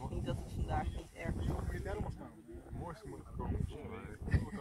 zeg niet dat het vandaag niet erg is. Moet komen.